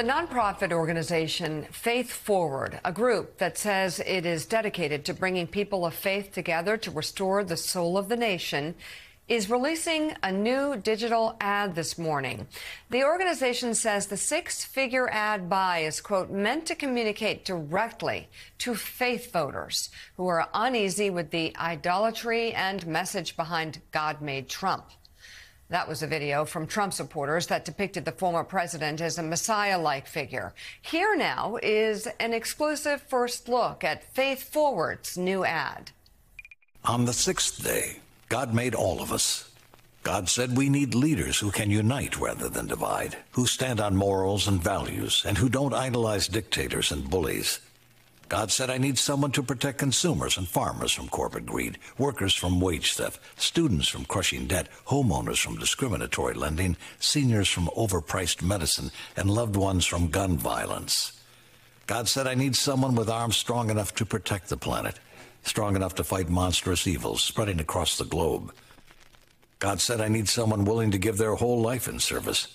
The nonprofit organization Faith Forward, a group that says it is dedicated to bringing people of faith together to restore the soul of the nation, is releasing a new digital ad this morning. The organization says the six figure ad buy is, quote, meant to communicate directly to faith voters who are uneasy with the idolatry and message behind God made Trump. That was a video from Trump supporters that depicted the former president as a Messiah like figure. Here now is an exclusive first look at Faith Forward's new ad. On the sixth day, God made all of us. God said we need leaders who can unite rather than divide, who stand on morals and values, and who don't idolize dictators and bullies. God said, I need someone to protect consumers and farmers from corporate greed, workers from wage theft, students from crushing debt, homeowners from discriminatory lending, seniors from overpriced medicine, and loved ones from gun violence. God said, I need someone with arms strong enough to protect the planet, strong enough to fight monstrous evils spreading across the globe. God said, I need someone willing to give their whole life in service.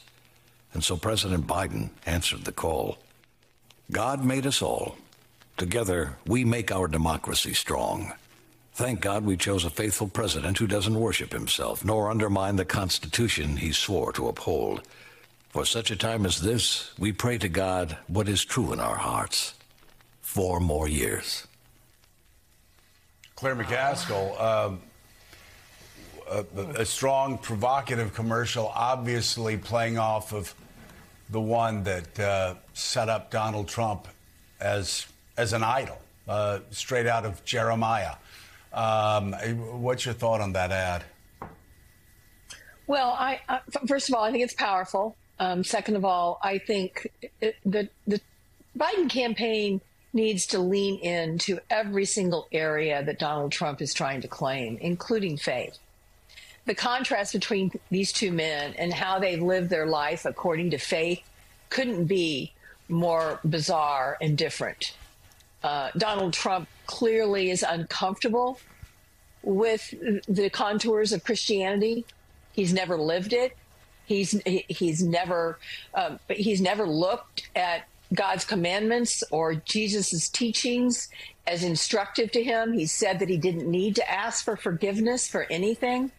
And so President Biden answered the call. God made us all Together, we make our democracy strong. Thank God we chose a faithful president who doesn't worship himself nor undermine the Constitution he swore to uphold. For such a time as this, we pray to God what is true in our hearts. Four more years. Claire McCaskill, um, a, a, strong, provocative commercial, obviously playing off of the one that uh, set up Donald Trump as as an idol, uh, straight out of Jeremiah. Um, what's your thought on that ad? Well, I, uh, first of all, I think it's powerful. Um, second of all, I think the the Biden campaign needs to lean into every single area that Donald Trump is trying to claim, including faith. The contrast between these two men and how they live their life according to faith couldn't be more bizarre and different. Uh, Donald Trump clearly is uncomfortable with the contours of Christianity. He's never lived it. He's he's never um, he's never looked at God's commandments or Jesus's teachings as instructive to him. He said that he didn't need to ask for forgiveness for anything.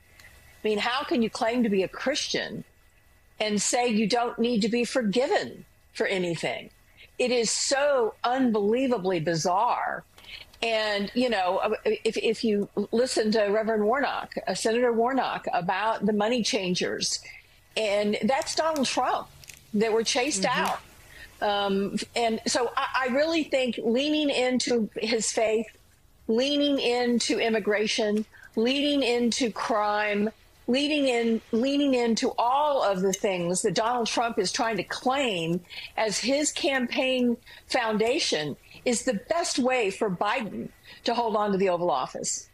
I mean, how can you claim to be a Christian and say you don't need to be forgiven for anything? It is so unbelievably bizarre. And, you know, if, if you listen to Reverend Warnock, uh, Senator Warnock, about the money changers, and that's Donald Trump that were chased mm-hmm. out. Um, and so I, I really think leaning into his faith, leaning into immigration, leaning into crime, leading in leaning into all of the things that Donald Trump is trying to claim as his campaign foundation is the best way for Biden to hold on to the Oval Office.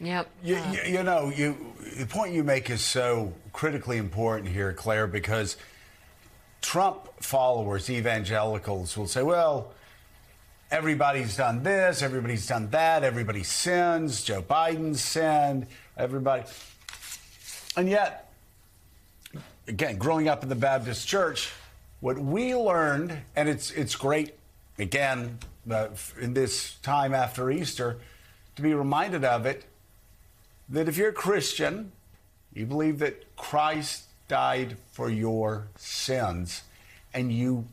Yep. You, you, you know, you the point you make is so critically important here, Claire, because Trump followers, evangelicals, will say, well, everybody's done this, everybody's done that, everybody sins, Joe Biden sinned, everybody. And yet, again, growing up in the Baptist church, what we learned, and it's, it's great, again, uh, in this time after Easter, to be reminded of it, that if you're a Christian, you believe that Christ died for your sins, and you,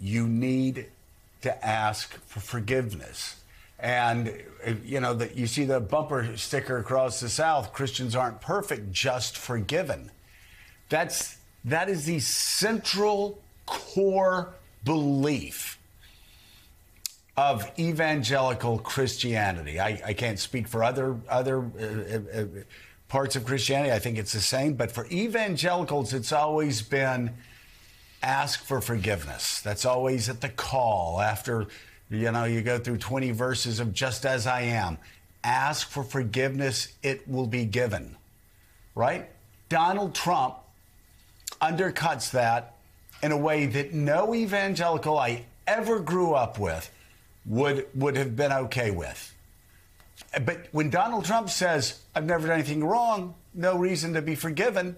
you need to ask for forgiveness. And, you know, that you see the bumper sticker across the South Christians aren't perfect, just forgiven. That's, that is the central core belief of evangelical Christianity. I, I can't speak for other, other uh, uh, parts of Christianity. I think it's the same. But for evangelicals, it's always been ask for forgiveness. That's always at the call after you know, you go through 20 verses of just as I am. Ask for forgiveness, it will be given. Right? Donald Trump undercuts that in a way that no evangelical I ever grew up with would would have been okay with. But when Donald Trump says, I've never done anything wrong, no reason to be forgiven,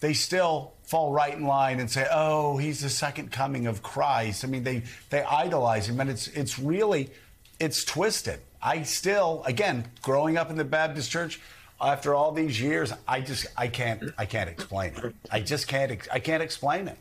they still fall right in line and say, "Oh, he's the second coming of Christ." I mean, they they idolize him, and it's it's really it's twisted. I still, again, growing up in the Baptist church, after all these years, I just I can't I can't explain it. I just can't I can't explain it.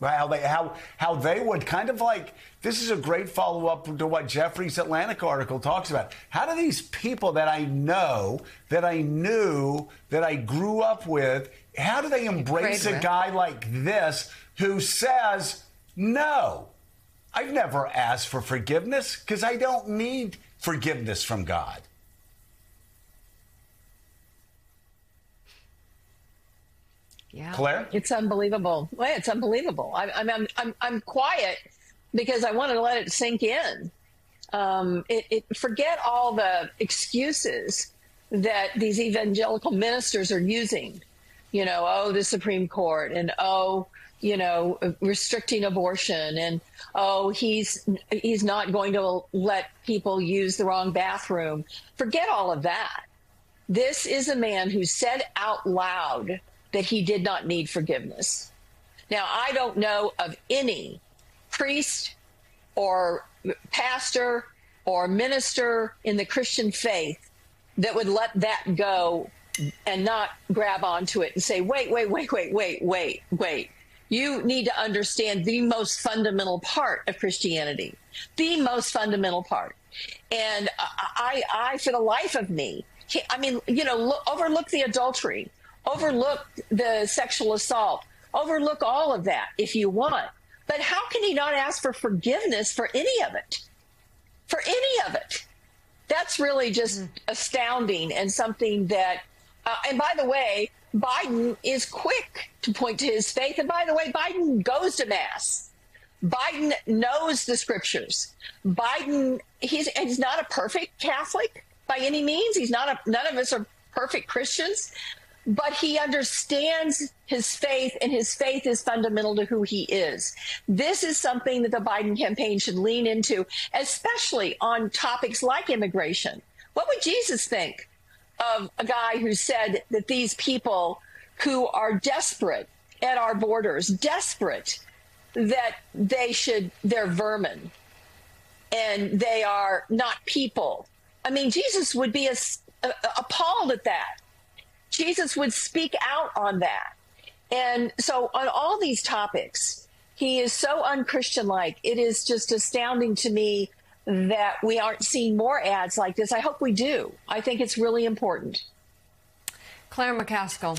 How they how how they would kind of like this is a great follow up to what Jeffrey's Atlantic article talks about. How do these people that I know, that I knew, that I grew up with, how do they embrace a guy like this who says no? I've never asked for forgiveness because I don't need forgiveness from God. Yeah. Claire? It's unbelievable. Well, it's unbelievable. I, I'm, I'm, I'm, I'm quiet because I wanted to let it sink in. Um, it, it, forget all the excuses that these evangelical ministers are using. You know, oh, the Supreme Court, and oh, you know, restricting abortion, and oh, he's he's not going to let people use the wrong bathroom. Forget all of that. This is a man who said out loud that he did not need forgiveness. Now, I don't know of any priest or pastor or minister in the Christian faith that would let that go and not grab onto it and say, wait, wait, wait, wait, wait, wait, wait. You need to understand the most fundamental part of Christianity, the most fundamental part. And I, I, for the life of me, I mean, you know, look, overlook the adultery, overlook the sexual assault, overlook all of that if you want. But how can he not ask for forgiveness for any of it? For any of it. That's really just mm. astounding and something that, uh, and by the way, Biden is quick to point to his faith. And by the way, Biden goes to Mass. Biden knows the scriptures. Biden, he's, he's not a perfect Catholic by any means. He's not a, none of us are perfect Christians, but he understands his faith, and his faith is fundamental to who he is. This is something that the Biden campaign should lean into, especially on topics like immigration. What would Jesus think of a guy who said that these people who are desperate at our borders, desperate that they should, they're vermin and they are not people? I mean, Jesus would be a, a, appalled at that. Jesus would speak out on that. And so, on all these topics, he is so unchristian like. It is just astounding to me that we aren't seeing more ads like this. I hope we do. I think it's really important. Claire McCaskill,